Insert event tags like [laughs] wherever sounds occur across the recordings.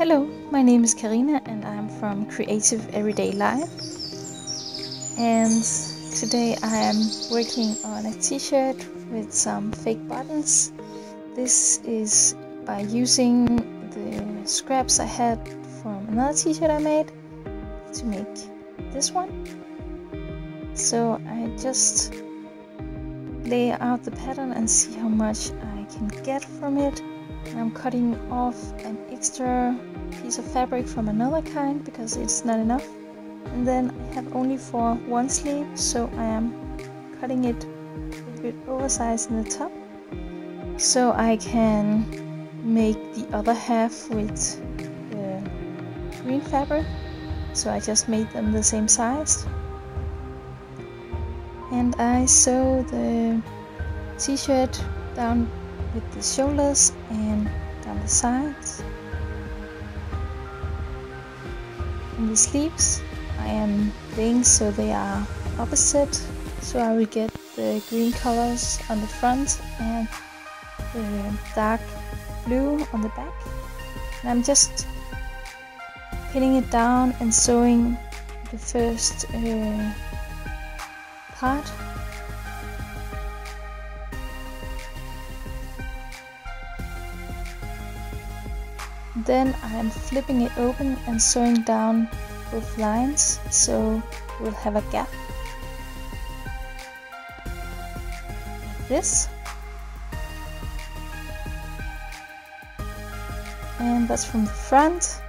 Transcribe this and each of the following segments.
Hello, my name is Karina and I'm from Creative Everyday Life. And today I am working on a t-shirt with some fake buttons. This is by using the scraps I had from another t-shirt I made to make this one. So I just lay out the pattern and see how much I can get from it. And I'm cutting off an extra piece of fabric from another kind because it's not enough. And then I have only for one sleeve, so I am cutting it a bit oversized in the top so I can make the other half with the green fabric. So I just made them the same size. And I sew the t-shirt down with the shoulders and down the sides. In the sleeves I am laying so they are opposite so I will get the green colors on the front and the dark blue on the back and I'm just pinning it down and sewing the first uh, part Then I am flipping it open and sewing down both lines so we'll have a gap. Like this. And that's from the front.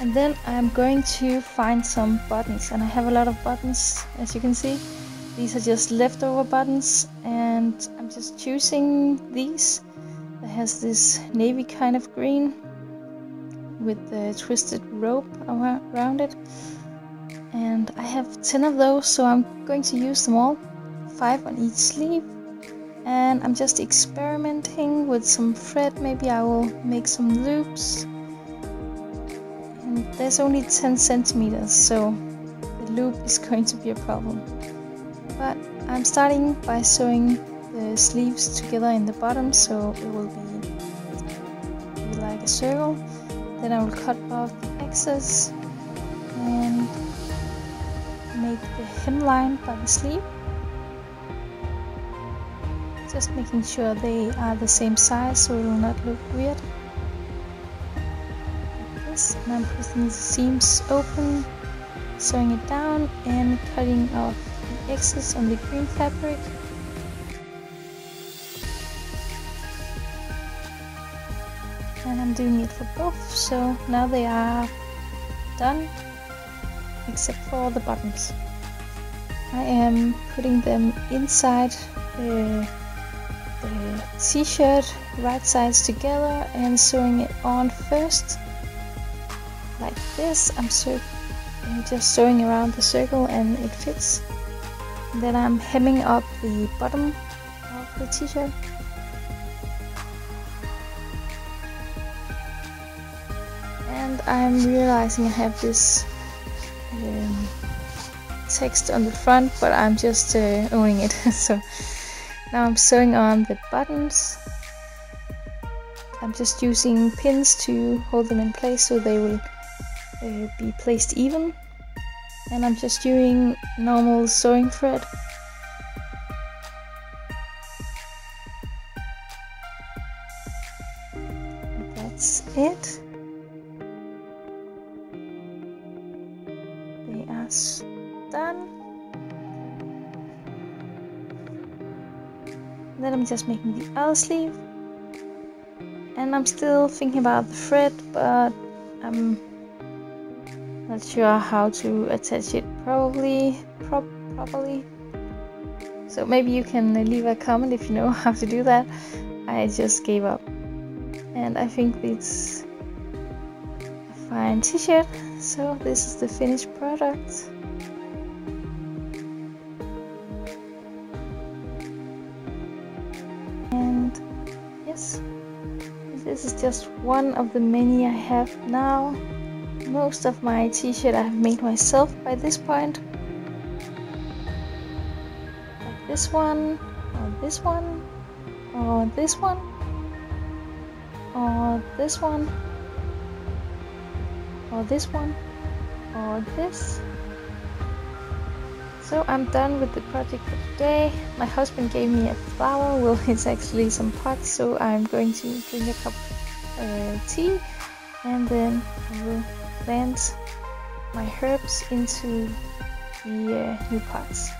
And then I'm going to find some buttons and I have a lot of buttons as you can see. These are just leftover buttons and I'm just choosing these. It has this navy kind of green with the twisted rope around it. And I have 10 of those, so I'm going to use them all. 5 on each sleeve. And I'm just experimenting with some thread. Maybe I will make some loops. And there's only 10 centimeters, so the loop is [laughs] going to be a problem. But I'm starting by sewing the sleeves together in the bottom, so it will be, be like a circle. Then I will cut off the excess and make the hemline by the sleeve. Just making sure they are the same size so it will not look weird. Like this, and I'm putting the seams open, sewing it down and cutting off the excess on the green fabric. And I'm doing it for both so now they are done except for the buttons. I am putting them inside the, the t-shirt right sides together and sewing it on first like this. I'm, just sewing around the circle and it fits. Then I'm hemming up the bottom of the t-shirt and I'm realizing I have this um, text on the front but I'm just uh, owning it. [laughs] So now I'm sewing on the buttons. I'm just using pins to hold them in place so they will uh, be placed even. And I'm just using normal sewing thread. That's it done. then I'm just making the other sleeve. And I'm still thinking about the thread, but I'm not sure how to attach it probably pro properly. So maybe you can leave a comment if you know [laughs] how to do that. I just gave up. And I think it's a fine t-shirt. So this is the finished product. And yes, this is just one of the many I have now. Most of my t-shirt I have made myself by this point. Like this one, or this one, or this one, or this one or this one or this. So I'm done with the project for today. My husband gave me a flower. Well [laughs] it's actually some pots so I'm going to drink a cup of uh, tea and then I will plant my herbs into the uh, new pots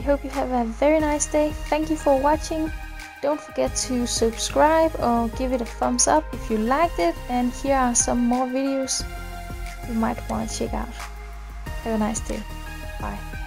hope you have a very nice day. Thank you for watching. Don't forget to subscribe or give it a thumbs up if you liked it. And here are some more videos you might want to check out. Have a nice day. Bye.